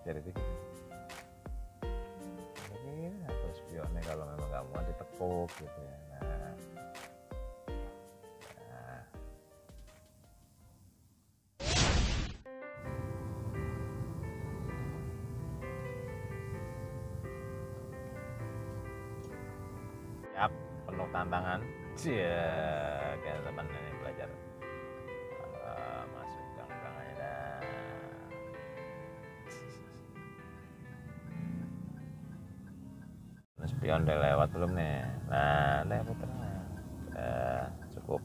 jadi ini atau spionnya kalau memang nggak mau ditekuk gitu ya. Nah, nah. siap penuh tantangan. Cia, kayak teman ini belajar Spion udah lewat belum nih? Nah udah puter Udah, cukup.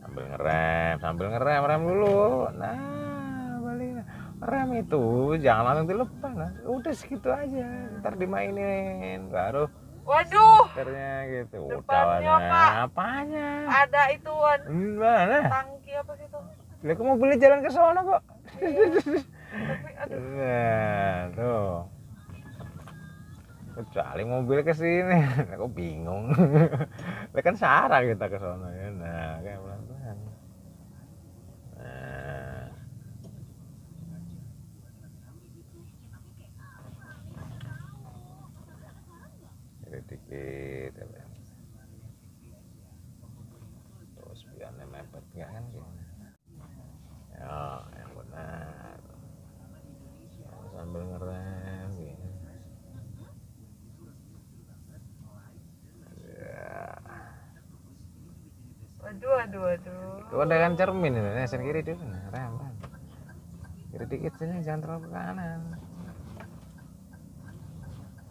Sambil ngerem sambil ngerem rem dulu. Nah balik. Rem itu jangan langsung dilepas nah. udah segitu aja ntar dimainin baru Waduh, setirnya gitu. Depannya, Pak. apanya? Ada ituan mana tangki apa gitu. lah aku mau beli jalan ke sana kok? Tapi aduh, nah tuh kecuali mobil ke sini. Aku bingung. Lah kan sarah kita ke sana. Ya nah kayak pelan pelan nah. Jadi dikit ya. terus biarnya mepet nggak kan gini ya yang benar sambil ngerem gini ya waduh, waduh, waduh. itu ada kan cermin ini? Nah, sen kiri dulu nah, rem rem. Kiri dikit sini jangan terlalu ke kanan.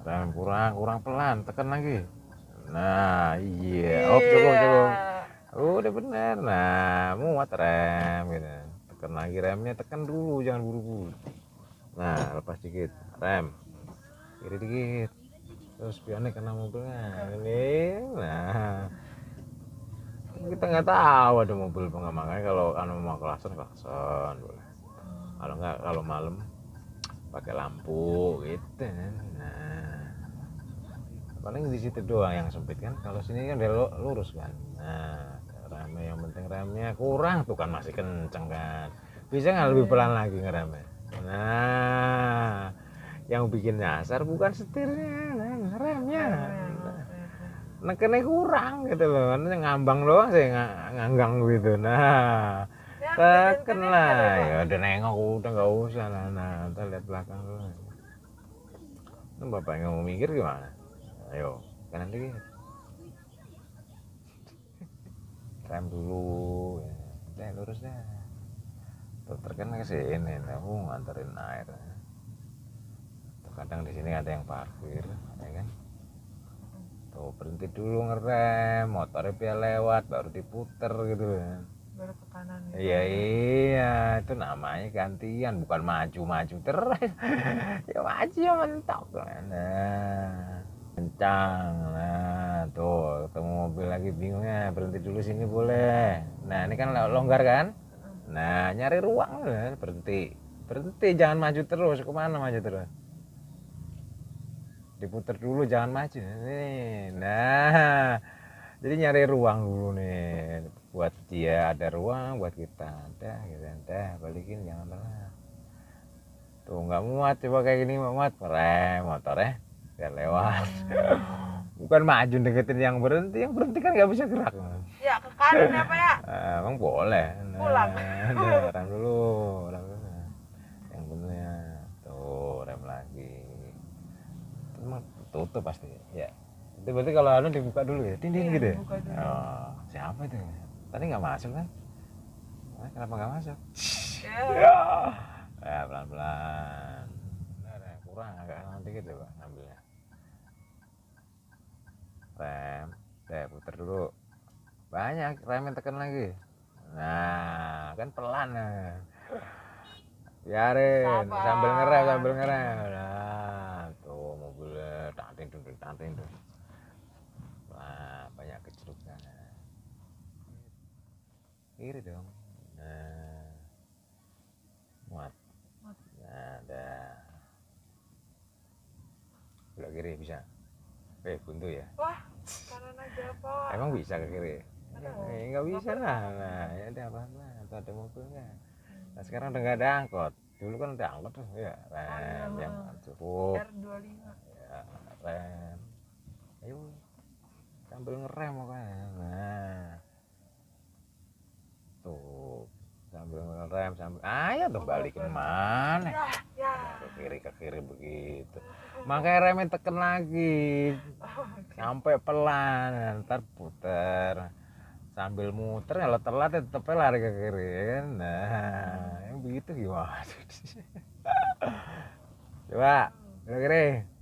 Rem kurang kurang pelan tekan lagi. Nah iya. Oh cukup cukup. Udah bener. Nah muat rem gitu. Tekan lagi remnya tekan dulu jangan buru-buru. Nah lepas dikit rem. Kiri dikit. Terus spionnya kena mobilnya. Ini nah kita nggak tahu ada mobil makanya kalau anu mau kelasan kelasan boleh. Kalau nggak kalau malam pakai lampu gitu. Nah paling di situ doang yang sempit kan. Kalau sini kan udah lu- lurus kan. Nah remnya yang penting remnya kurang tuh kan masih kenceng kan. Bisa nggak lebih pelan lagi ngeremnya nah yang bikin nyasar bukan setirnya nah, remnya Nah, nekennya kurang gitu loh. Kan ngambang doang saya ng- nganggang gitu nah Ya, ada, ya udah nengok udah nggak usah. Lah nah kita lihat belakang dulu. Itu bapaknya mau mikir gimana? Ayo kanan dikit rem dulu. Ya. udah lurus dah tuh terkena ke sini kamu nganterin air. Tuh kadang di sini ada yang parkir ya kan tuh berhenti dulu ngerem motornya pia lewat baru diputer gitu kan baru ke kanan gitu. Iya iya itu namanya gantian bukan maju maju terus. Ya maju ya mentok. Nah kencang nah tuh ketemu mobil lagi bingungnya berhenti dulu sini boleh. Nah ini kan longgar kan? Nah nyari ruang lah berhenti. Berhenti jangan maju terus ke mana maju terus diputar dulu jangan maju. Nih nah. Jadi nyari ruang dulu nih. Buat dia ada ruang buat kita ada gitu. Ada balikin jangan telat tuh nggak muat coba kayak gini muat. Rem motor ya biar lewat. Bukan maju deketin yang berhenti. Yang berhenti kan nggak bisa gerak. Ya ke kanan ya Pak ya. Ah, emang boleh. Nah, Pulang. rem dulu. Rem dulu yang benernya tuh rem lagi emang tutup pasti. Ya. Itu berarti kalau anu dibuka dulu ya? Dinding Iya, gitu ya? oh, siapa itu? Tadi nggak masuk kan? Nah, kenapa nggak masuk? Ya. ya. Ya pelan pelan kurang agak nanti gitu pak ngambilnya. Rem deh puter dulu. Banyak rem yang tekan lagi. Nah kan pelan nah. biarin Sabar. sambil ngerem sambil ngerem. Nah tanting tuh tanting tuh wah banyak kecurutnya kiri dong. Nah. Muat. Nah dah belok kiri bisa. Eh buntu ya. Wah, kanan aja Pak. emang bisa ke kiri? Eh, nggak bisa lah. Nah ya udah apa apa. Atau ada mobilnya. Nah sekarang udah nggak ada angkot. Dulu kan udah angkot tuh ya. Rem iya. yang cukup. R25 ya rem. Ayo sambil ngerem makanya nah. Tuh sambil ngerem sambil ayo tuh balikin mana? Ya ya. Ke kiri ke kiri begitu. Makanya remnya tekan lagi. Sampai pelan ntar puter. Sambil muter kalau telat ya tetep lari ke kiri. Kan nah yang begitu gimana? Coba ke kiri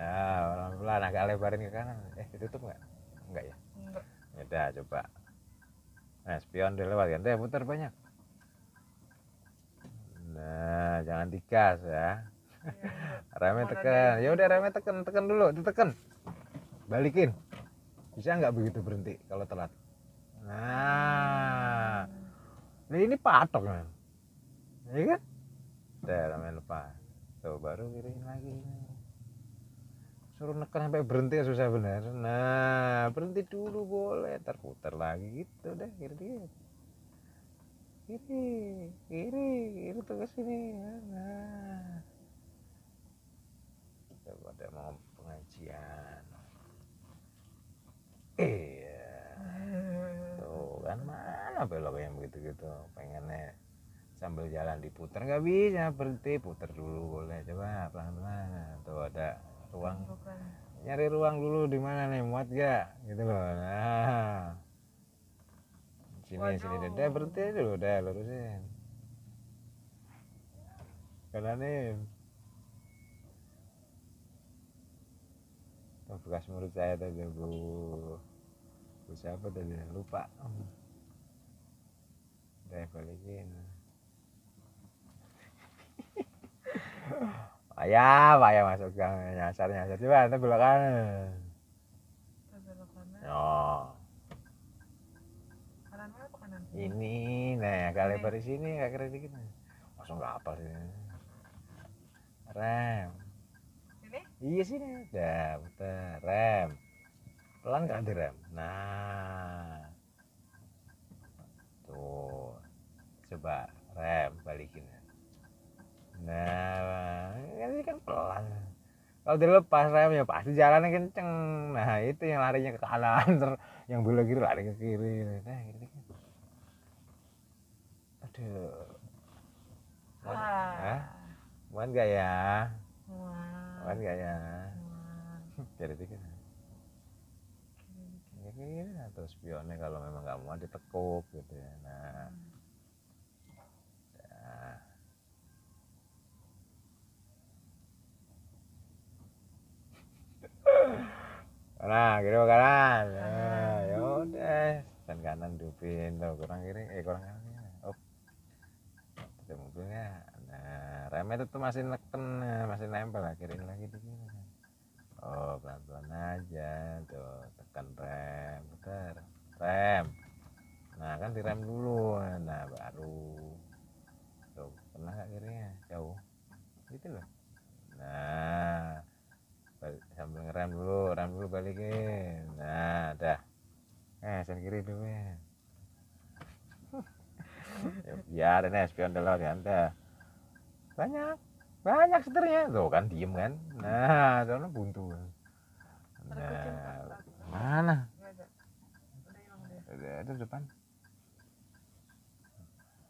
ya pelan pelan agak lebarin ke kanan. Eh ditutup nggak? Enggak ya? Enggak ya udah coba. Nah spion udah lewat kan? Deh putar banyak. Nah jangan digas ya. Iya, remnya Mana tekan ya udah remnya tekan tekan dulu ditekan balikin. Bisa nggak begitu berhenti kalau telat? Nah. Nah ini patok kan ya kan? Udah remnya lepas. Tuh baru kiriin lagi suruh neken sampai berhenti ya susah bener. Nah berhenti dulu boleh. Ntar putar lagi gitu deh kiri dikit kiri kiri kiri tuh ke sini nah. Coba deh mau pengajian. Iya. Tuh kan mana belok yang begitu gitu pengennya. Sambil jalan diputar nggak bisa berhenti putar dulu boleh. Coba pelan pelan tuh ada ruang. Bukan nyari ruang dulu di mana nih? Muat gak gitu loh. Nah sini sini. Deh Waduh. Berhenti dulu deh lurusin. Kananin oh, bekas murid saya tadi bu bu siapa tadi lupa. Deh balikin ayah ayah masuk gang nyasar nyasar coba nanti belok kanan. Oh kanan. Mana apa kanan ini nah agak lebar di sini agak keren dikit langsung nggak apa sih rem. Ini? Iya sini udah putar rem. Pelan kan di rem? Nah. Tuh. Coba rem balikin nah ini kan pelan. Kalau dilepas remnya pasti jalannya kenceng. Nah itu yang larinya ke kanan ter yang belok kiri lari ke kiri. Nah gitu aduh. Muat, ah Hah? muat gak ya? Wah. muat gak ya? Jadi kiri. ya gini atau spionnya kalau memang nggak mau ditekuk gitu ya. Nah dah. Nah kiri kanan? Nah, ya udah. Dan kanan dupin tuh kurang kiri eh kurang kanan ya. Oh ada mobilnya. Nah remnya itu masih neken nah, masih nempel. Lah kiriin lagi dikit oh pelan pelan aja. Tuh tekan rem. Putar rem. Nah kan direm dulu. Nah baru. Tuh kena nggak kirinya? Jauh. Gitu loh. Nah balik, sambil ngerem dulu rem dulu balikin. Nah dah. Eh sen kiri dulu ya biar ini spion dulu ya anda. Banyak. Banyak seternya tuh kan diem kan. Nah soalnya buntu. Nah mana? Ada. Di depan.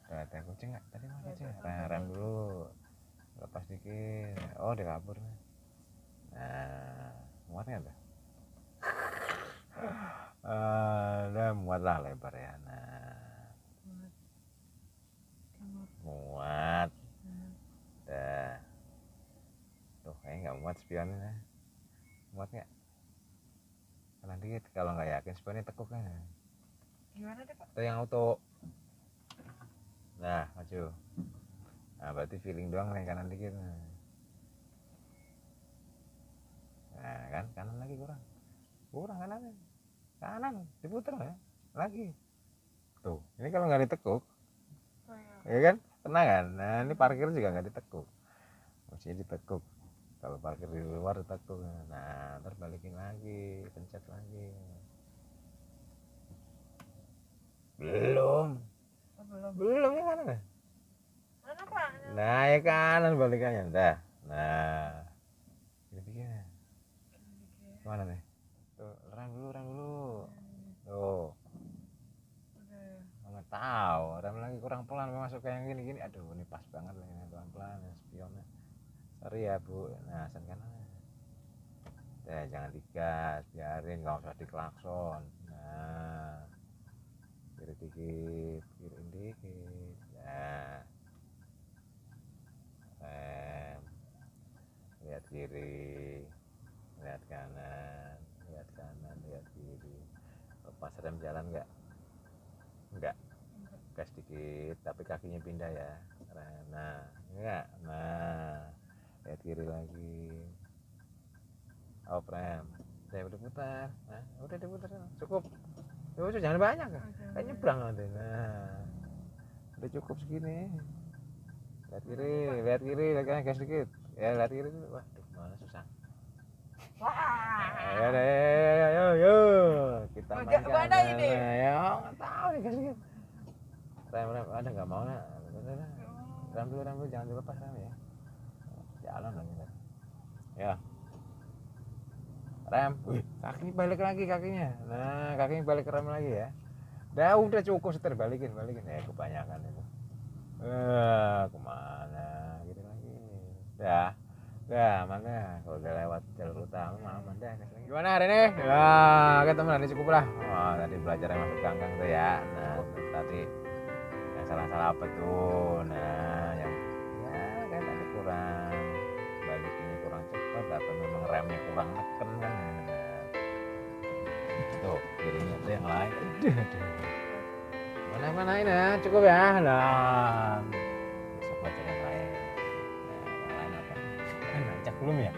Ada ada kucing nggak? Tadi mana kucing rem, rem dulu. Lepas dikit. Oh dia kabur nah muatnya ada ada muat lah lebar ya. Nah. Muat. Dah. Tuh kayaknya nggak muat spionnya muat nggak? Kanan dikit kalau nggak yakin spionnya tekuk kan. Gimana deh, Pak? atau yang auto. Nah maju. Nah berarti feeling doang nih kanan dikit. Nah. Kan kanan lagi kurang. Kurang kanan. Kanan diputer ya lagi. Tuh ini kalau nggak ditekuk Oh, iya. ya kan? Kena kan? Nah ini parkir juga nggak ditekuk. Mesti ditekuk. Kalau parkir di luar ditekuk. Nah ntar balikin lagi pencet lagi. Belum. Oh, belum. belum ya kan? Mana, Pak? nah ya kanan balikannya dah. Nah ini bikin mana nih? Tuh rem dulu rem dulu. Tuh tahu. Rem lagi kurang pelan masuk kayak gini gini. Aduh ini pas banget lah ini pelan pelan ya spionnya. Sorry ya bu. Nah sen kanan. Deh, jangan digas biarin nggak usah diklakson. Nah kiri dikit kiri dikit. Nah rem lihat kiri lihat kanan lihat kanan lihat kiri. Lepas rem jalan nggak? Enggak gas dikit tapi kakinya pindah ya. Nah enggak? Nah lihat kiri lagi. Oh rem saya udah putar. Nah udah diputar. Cukup. Ya udah jangan banyak. Kayak nyebrang nanti. Nah udah cukup segini. Lihat kiri lihat kiri lihat kanan dikit ya lihat kiri dulu. Waduh mana susah. Wah. ya ya, ya, ya, ya, ya. kita Agak mana ini? Nah, ya nggak tahu nih rem rem ada nggak mau nak? Rem dulu rem dulu jangan dilepas rem ya. Jalan lagi ya. Rem kaki balik lagi kakinya. Nah kakinya balik rem lagi ya. Dah udah cukup setir balikin balikin. Ya kebanyakan itu. Eh ke mana? Gitu lagi. Dah. Dah mana? Kalau udah lewat jalur utama aman dah gimana hari ini? Ya hari ini cukup lah. Oh, tadi belajar yang masuk ganggang tuh ya. Nah tadi salah-salah apa tuh? Nah yang ya kayak tadi kurang. Balik ini kurang cepat atau memang remnya kurang neken kan? Nah, tuh kirinya tuh yang lain. Mana mana ini? Cukup ya? Nah besok belajar yang lain. Nah, yang lain apa? Ngajak belum ya